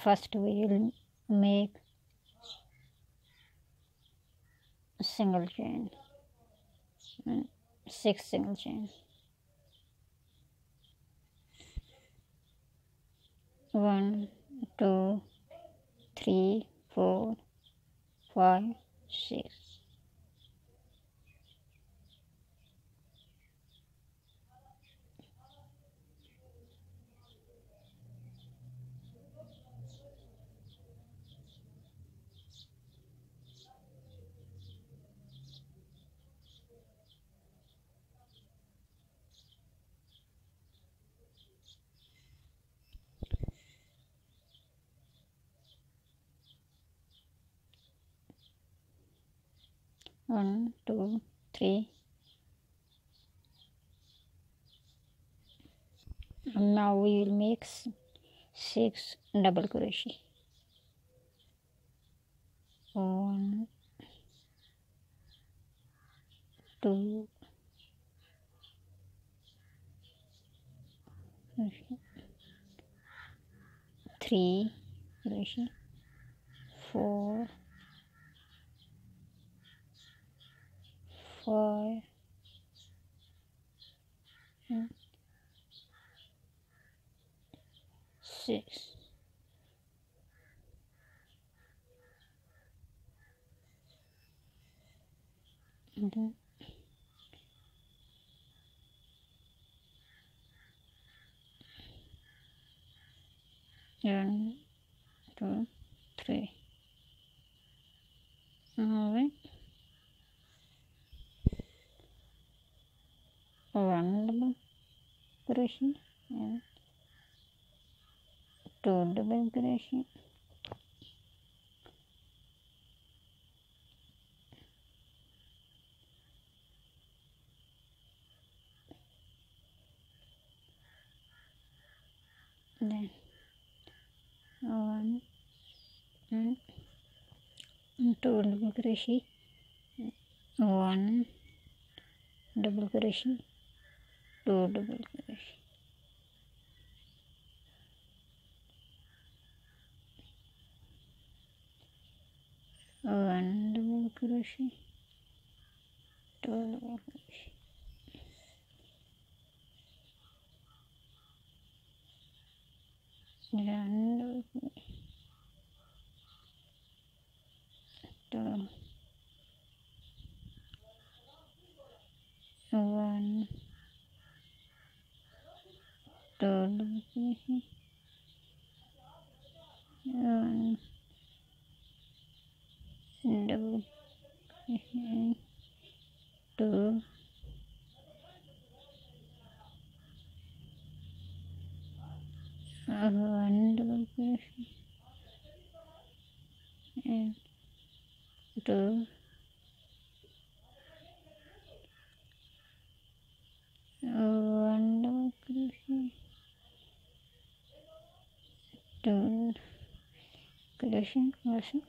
first we will make a single chain. Mm, six single chain one two three four five six one two three. And now we will make six double crochet. One two. Three crochet. Four five six. And then one two three all right one double and two double crochet then one and two double crochet one double crochet two double crochet one double crochet two double double crochet two crochet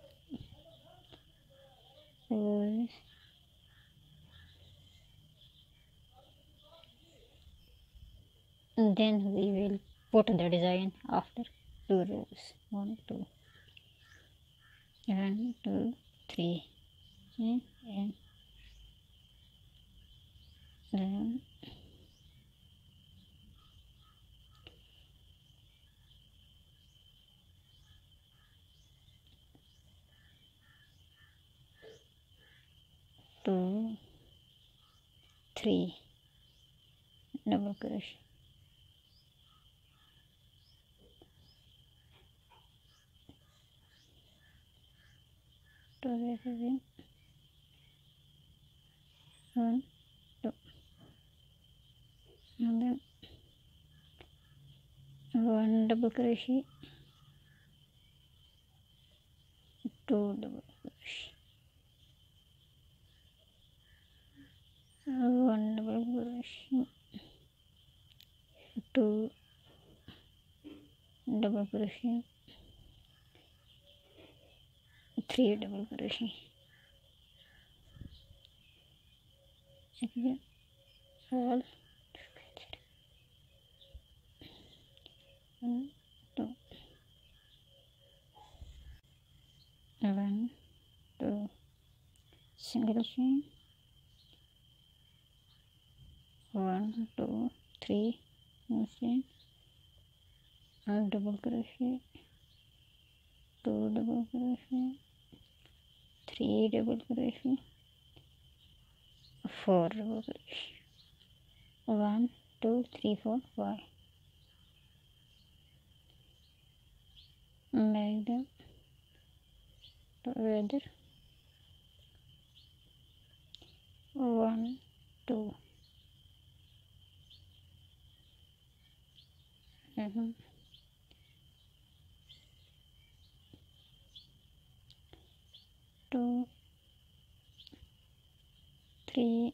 then we will put the design after two rows one two. One two three. Hmm? And, and then two three. Double crochet two this is in one two and then one double crochet two double crochet one double create double કરે છે all તો one two single છે one two three machine double crochet two double crochet crochet two double crochet three. Double crochet four double crochet one two three four five make them together one two mm-hmm. two three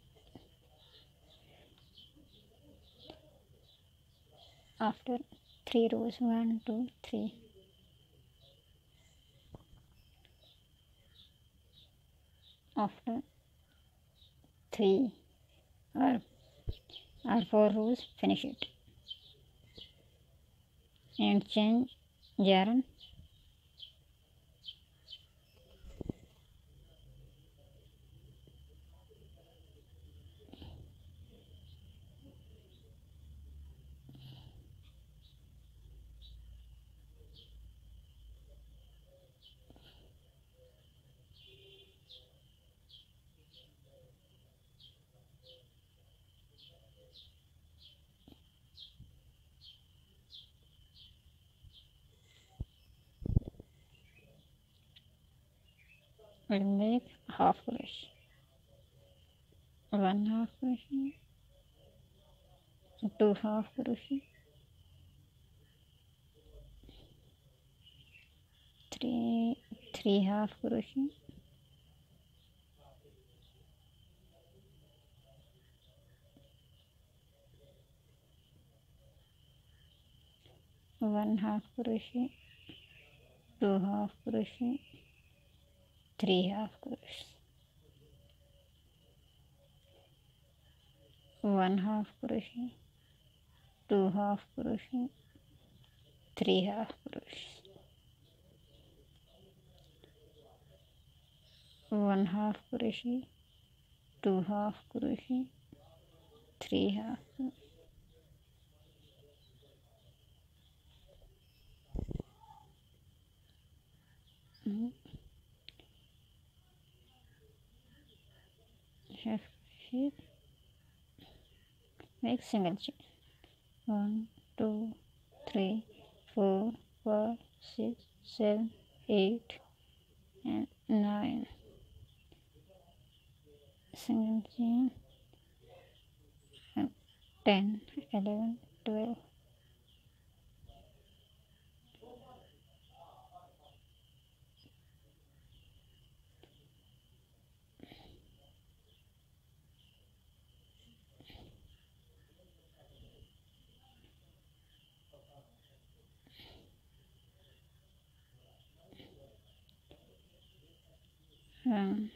After three rows, one, two, three. After three or, or four rows, finish it. and change yarn will make half crochet one half crochet two half crochet three three half crochet one half crochet two half crochet three half crochet one half crochet two half crochet three half crochet one half crochet two half crochet three half crochet Mm-hmm. Half crochet make single chain one two three four five six seven eight and nine. Single chain and 10 11 12 Okay.